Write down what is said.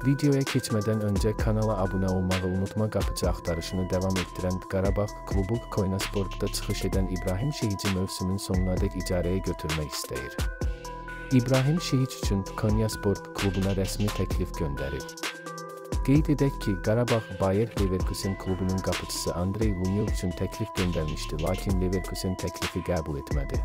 Videoya keçmədən öncə kanala abunə olmağı unutma. Qapıcı axtarışını davam etdirən Qarabağ klubu Koynasportda çıxış edən İbrahim Şehici mövsümün sonunadək icarəyə götürmək istəyir. İbrahim Şehic üçün Konyasport klubuna rəsmi təklif göndərib. Qeyd edək ki, Qarabağ Bayer Leverkusen klubunun qapıçısı Andrey Lunyov üçün təklif göndərmişdi, lakin Leverkusen təklifi qəbul etmədi.